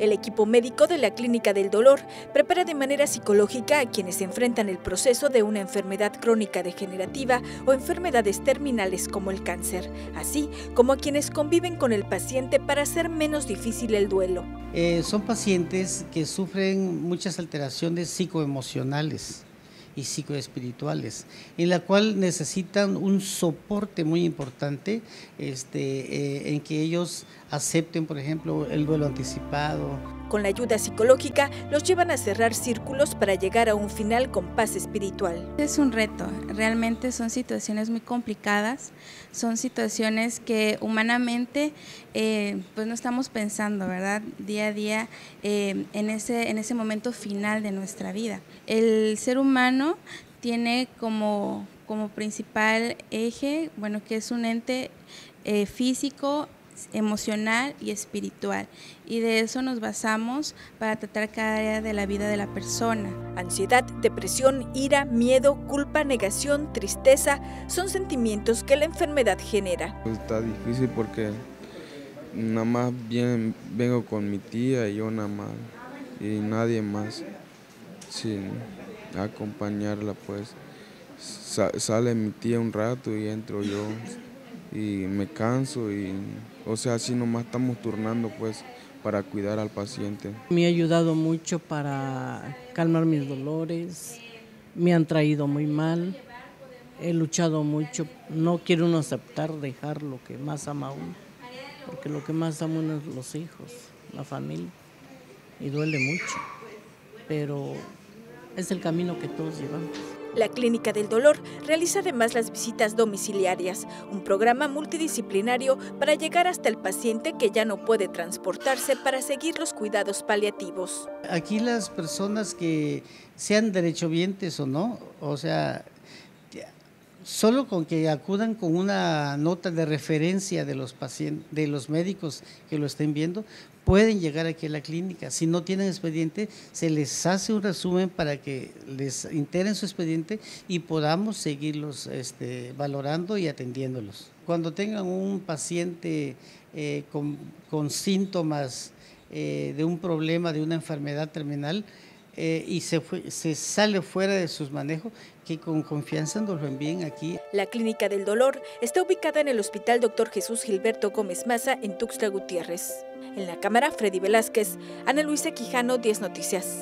El equipo médico de la Clínica del Dolor prepara de manera psicológica a quienes enfrentan el proceso de una enfermedad crónica degenerativa o enfermedades terminales como el cáncer, así como a quienes conviven con el paciente para hacer menos difícil el duelo. Eh, son pacientes que sufren muchas alteraciones psicoemocionales y psicoespirituales, en la cual necesitan un soporte muy importante este, eh, en que ellos acepten, por ejemplo, el duelo anticipado. Con la ayuda psicológica los llevan a cerrar círculos para llegar a un final con paz espiritual. Es un reto, realmente son situaciones muy complicadas, son situaciones que humanamente eh, pues no estamos pensando, ¿verdad? Día a día eh, en, ese, en ese momento final de nuestra vida. El ser humano tiene como, como principal eje, bueno, que es un ente eh, físico, emocional y espiritual. Y de eso nos basamos para tratar cada área de la vida de la persona. Ansiedad, depresión, ira, miedo, culpa, negación, tristeza son sentimientos que la enfermedad genera. Está difícil porque nada más bien, vengo con mi tía y yo nada más y nadie más sin acompañarla pues. sale mi tía un rato y entro yo y me canso y o sea, así nomás estamos turnando pues para cuidar al paciente. Me ha ayudado mucho para calmar mis dolores, me han traído muy mal, he luchado mucho, no quiero uno aceptar dejar lo que más ama uno, porque lo que más ama uno es los hijos, la familia, y duele mucho, pero es el camino que todos llevamos. La Clínica del Dolor realiza además las visitas domiciliarias, un programa multidisciplinario para llegar hasta el paciente que ya no puede transportarse para seguir los cuidados paliativos. Aquí las personas que sean derechovientes o no, o sea, solo con que acudan con una nota de referencia de los pacientes, de los médicos que lo estén viendo, pueden llegar aquí a la clínica. Si no tienen expediente, se les hace un resumen para que les integren su expediente y podamos seguirlos este, valorando y atendiéndolos. Cuando tengan un paciente eh, con, síntomas eh, de un problema, de una enfermedad terminal, eh, y se, sale fuera de sus manejos, que con confianza nos lo envíen aquí. La Clínica del Dolor está ubicada en el Hospital Dr. Jesús Gilberto Gómez Maza en Tuxtla Gutiérrez. En la cámara, Freddy Velázquez, Ana Luisa Quijano, 10 Noticias.